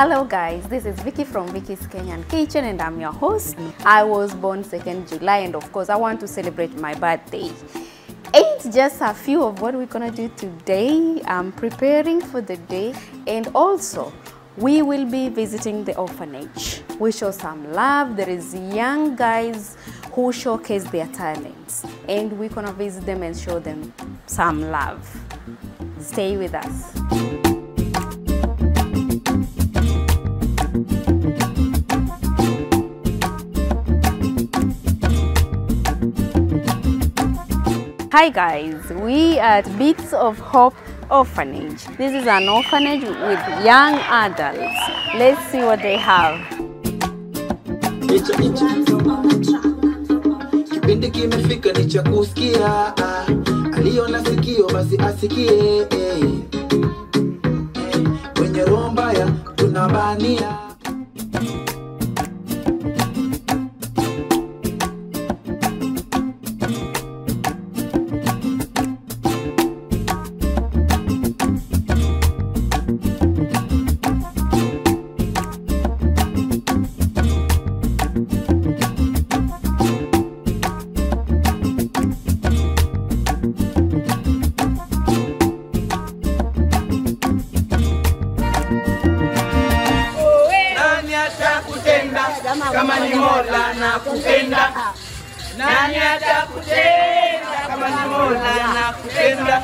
Hello guys, this is Vicky from Vicky's Kenyan Kitchen and I'm your host. I was born 2nd July and of course I want to celebrate my birthday. Ain't just a few of what we're gonna do today. I'm preparing for the day and also we will be visiting the orphanage. We show some love. There is young guys who showcase their talents and we're gonna visit them and show them some love. Stay with us. Hi guys, we are at Beats of Hope Orphanage. This is an orphanage with young adults. Let's see what they have. Ah. eh. Tunabania mola na kupenda nani atakutenda? Kama ni mola nakupenda,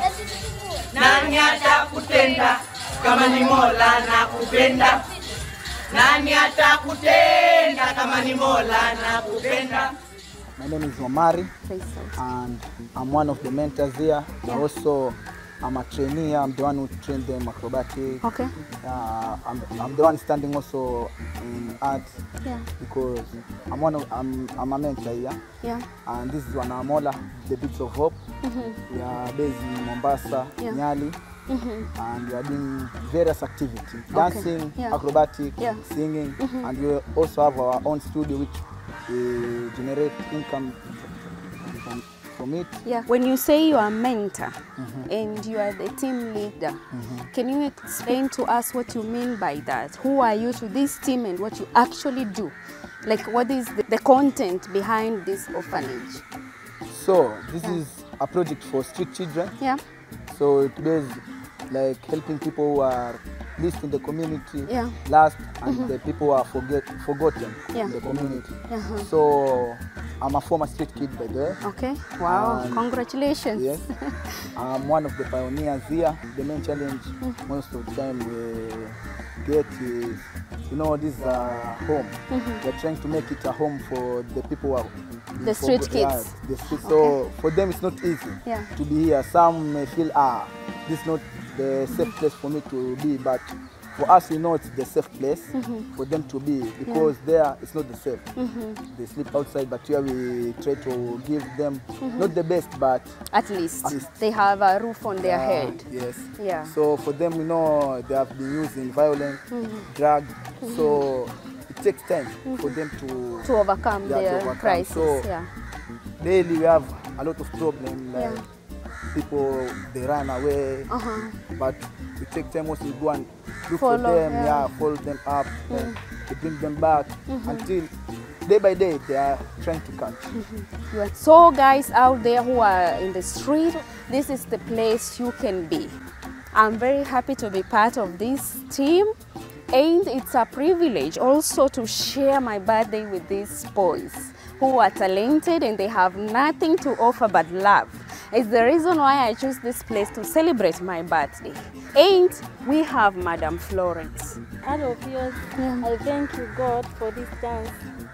nani atakutenda? Kama ni mola nakupenda, nani atakutenda? Kama ni mola nakupenda. My name is Omari and I'm one of the mentors here. I also I'm a trainee. I'm the one who trained them acrobatic. Okay. Uh, I'm, I'm the one standing also in art Yeah. because I'm one of I'm, I'm a mentor here. Yeah. And this is Wanamola, the Beats of Hope. Mm-hmm. We are based in Mombasa, Yeah. Nyali. Mm-hmm. And we are doing various activities, dancing, Yeah. acrobatic, Yeah. singing, mm-hmm. and we also have our own studio which we generate income from, from it. Yeah. When you say you are a mentor mm-hmm. and you are the team leader, mm-hmm. can you explain to us what you mean by that? Who are you to this team and what you actually do? Like what is the, the content behind this orphanage? So this is a project for street children. Yeah. So it is like helping people who are least in the community, Yeah. last, and mm-hmm. the people who are forget, forgotten Yeah. in the community. Uh-huh. So I'm a former street kid by the way. Okay. Wow. And- Congratulations. Yes, I'm one of the pioneers here. The main challenge most of the time we get is, you know, this is a home. We're trying to make it a home for the people who are The street for- yeah, the street. Okay. So for them, it's not easy Yeah. to be here. Some may feel, ah, this is not the safe place for me to be, but for us, we know it's the safe place mm-hmm. for them to be because there it's not the safe. Mm-hmm. They sleep outside, but here we try to give them mm-hmm. not the best, but At least, At least. they have a roof on their head. Yes. Yeah. So for them, we know they have been using violence, drugs. So it takes time for them to To overcome Yeah, to their overcome. crisis. So- yeah. daily we have a lot of problems like Yeah. People they run away Uh-huh. but we take time also go and look Follow, for them yeah. yeah, follow them up mm. then to bring them back mm-hmm. until day by day they are trying to catch mm-hmm. You are- So, guys out there who are in the street, this is the place you can be. I'm very happy to be part of this team, and it's a privilege also to share my birthday with these boys who are talented and they have nothing to offer but love. It's the reason why I choose this place to celebrate my birthday. And we have Madam Florence. Hello, Piers. I thank you, God, for this chance,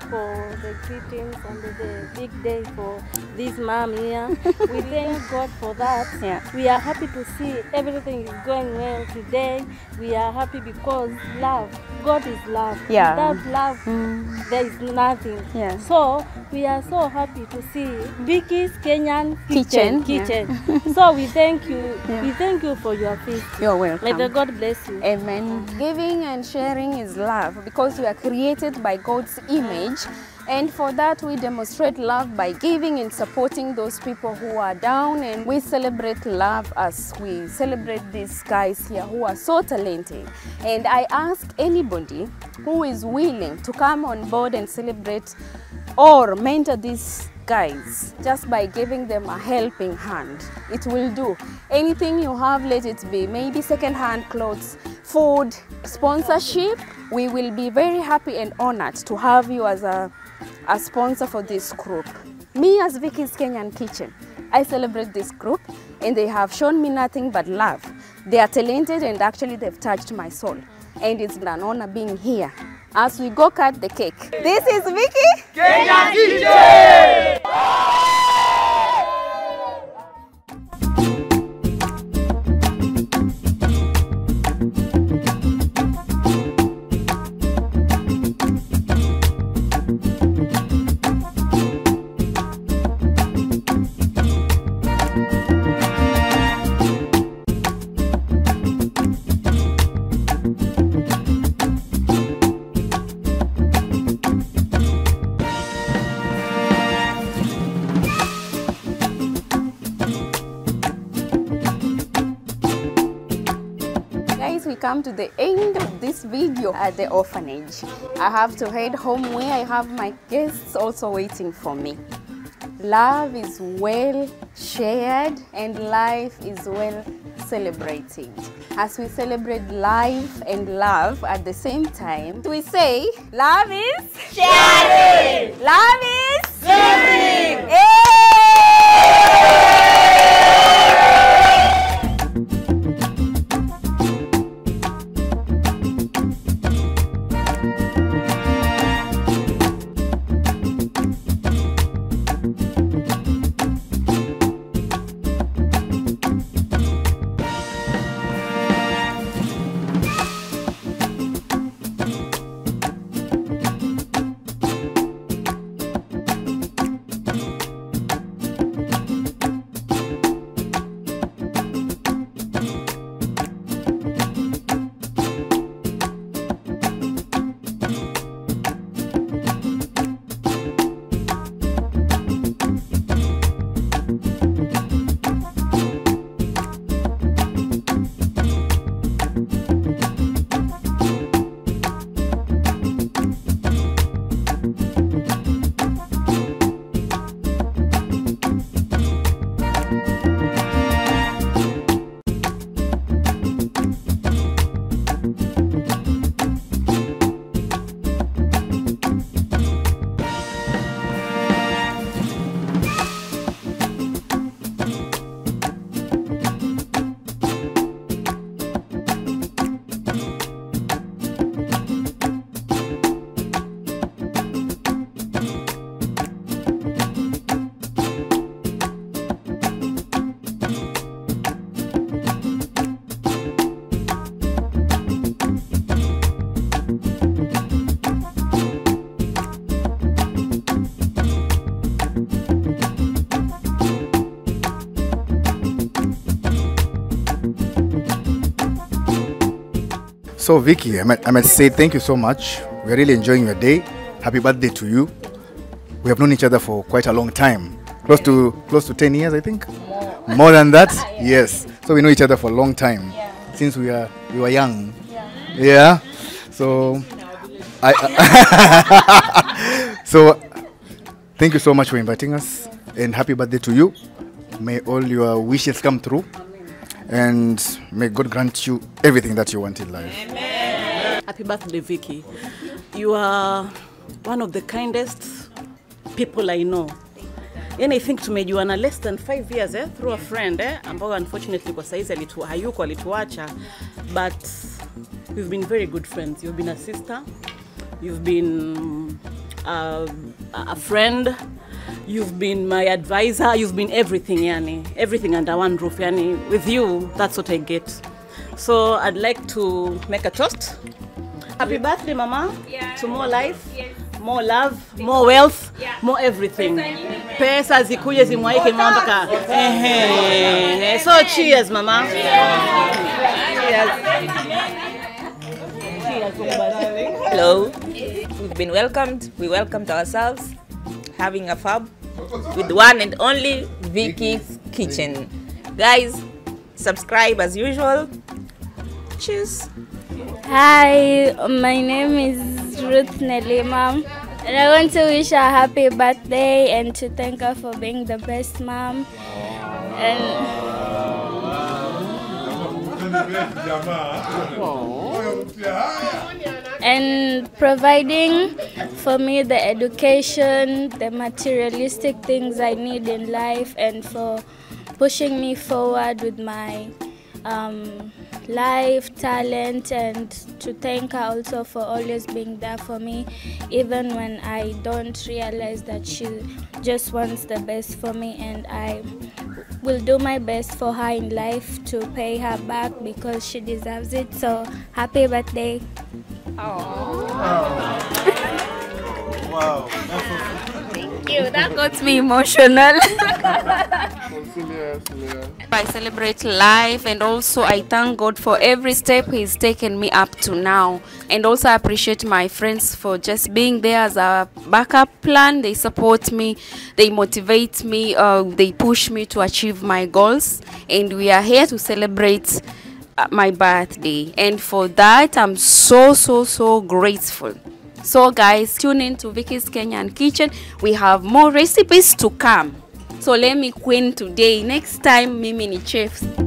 for the greetings and the, the big day for this mom here. we thank God for that. Yeah. We are happy to see everything is going well today. We are happy because love, God is love. Yeah. Without love, mm. there is nothing. Yeah. So we are so happy to see Vicky's Kenyan Kitchen, kitchen. yeah. so we thank you. Yeah. We thank you for your feast. You're welcome. May the God bless you. Amen. Giving and sharing is love because we are created by God's image orphanage. And for that, we demonstrate love by giving and supporting those people who are down. And we celebrate love as we celebrate these guys here who are so talented. And I ask anybody who is willing to come on board and celebrate or mentor these guys just by giving them a helping hand. It will do. Anything you have, let it be. Maybe second-hand clothes, food, sponsorship. We will be very happy and honored to have you as a, a sponsor for this group. Me as Vicky's Kenyan Kitchen, I celebrate this group and they have shown me nothing but love. They are talented and actually they've touched my soul. And it's an honor being here as we go cut the cake. This is Vicky. Guys, we come to the end of this video at the orphanage. I have to head home where I have my guests also waiting for me. Love is well shared and life is well celebrated. As we celebrate life and love at the same time, we say, Love is sharing! So, Vicky, I might, I say thank you so much. We're really enjoying your day. Happy birthday to you. We have known each other for quite a long time, close to close to ten years, I think. More, than that, yes. So we know each other for a long time since we are we were young. Yeah. So, I. so, thank you so much for inviting us, and happy birthday to you. May all your wishes come true, and may God grant you everything that you want in life. Amen. Happy birthday, Vicky. You are one of the kindest people I know. Yani I think tumejuana less than five years eh, through a friend eh, ambao unfortunately kwa saizi alitu, hayuko alituacha but we've been very good friends. You've been a sister, you've been a, a friend, you've been my advisor, you've been everything yani, everything under one roof yani. With you, that's what I get. So I'd like to make a toast. Happy birthday, Mama. Yeah. To more life, Yes. more love, more wealth, yeah. more everything. Pesa zikuje zimwaike mama mpaka. Ehe. So cheers, Mama. Cheers. Cheers. Hello. We've been welcomed. We welcomed ourselves, having a fab with one and only Vicky's Kitchen. Guys, subscribe as usual. Cheers. Hi, my name is Ruth Nelima. And I want to wish her a happy birthday and to thank her for being the best mom. And and providing for me the education, the materialistic things I need in life, and for pushing me forward with my um, life, talent, and to thank her also for always being there for me, even when I don't realize that she just wants the best for me, and I will do my best for her in life to pay her back because she deserves it. So happy birthday! Thank you. That got me emotional. I celebrate life and also I thank God for every step He's taken me up to now. And also I appreciate my friends for just being there as a backup plan. They support me, they motivate me, uh, they push me to achieve my goals. And we are here to celebrate my birthday. And for that, I'm so, so, so grateful. So, guys, tune in to Vicky's Kenyan Kitchen. We have more recipes to come. So, let me queen today. Next time, mimi ni chefs.